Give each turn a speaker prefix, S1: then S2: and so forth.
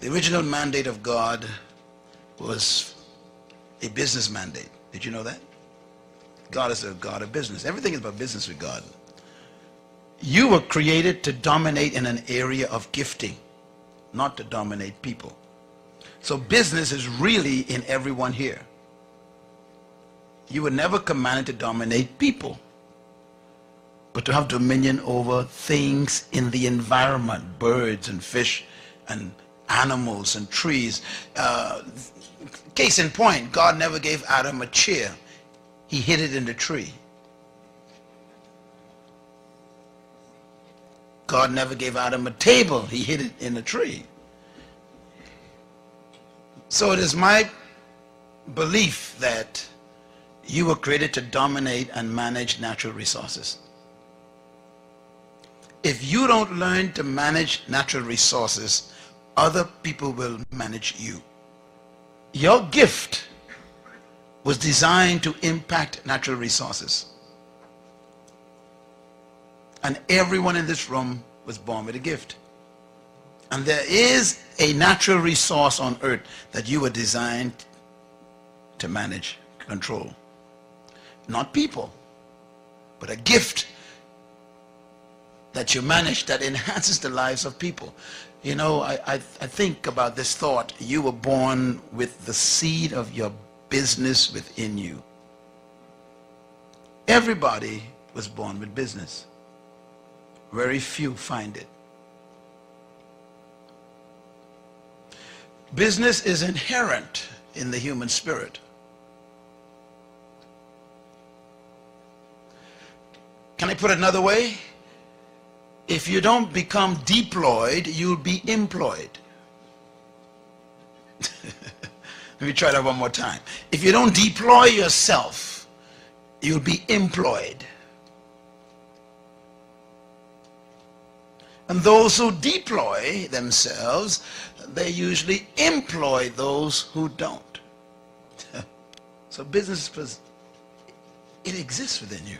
S1: The original mandate of God was a business mandate. Did you know that? God is a God of business. Everything is about business with God. You were created to dominate in an area of gifting, not to dominate people. So business is really in everyone here. You were never commanded to dominate people, but to have dominion over things in the environment, birds and fish and animals and trees. Uh, case in point, God never gave Adam a chair. He hid it in the tree. God never gave Adam a table. He hid it in a tree. So it is my belief that you were created to dominate and manage natural resources. If you don't learn to manage natural resources, other people will manage you. Your gift was designed to impact natural resources. And everyone in this room was born with a gift. And there is a natural resource on earth that you were designed to manage, control. Not people, but a gift that you manage that enhances the lives of people. You know, I, I, I think about this thought. You were born with the seed of your business within you. Everybody was born with business. Very few find it. Business is inherent in the human spirit. Can I put it another way? If you don't become deployed, you'll be employed. Let me try that one more time. If you don't deploy yourself, you'll be employed. And those who deploy themselves, they usually employ those who don't. so business, it exists within you.